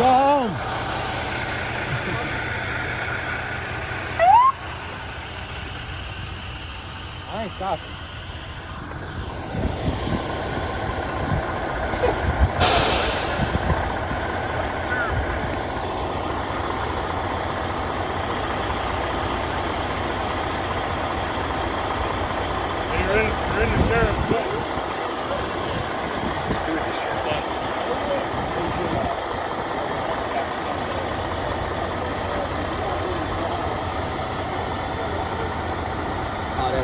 Go home. I ain't stopping.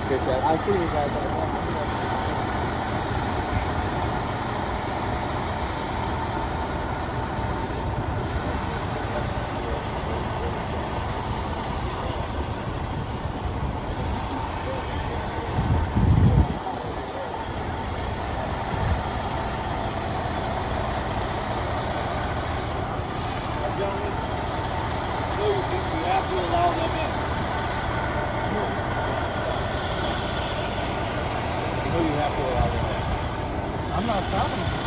Good shot. I see you guys on the phone. Gentlemen, no, you I'm not stopping.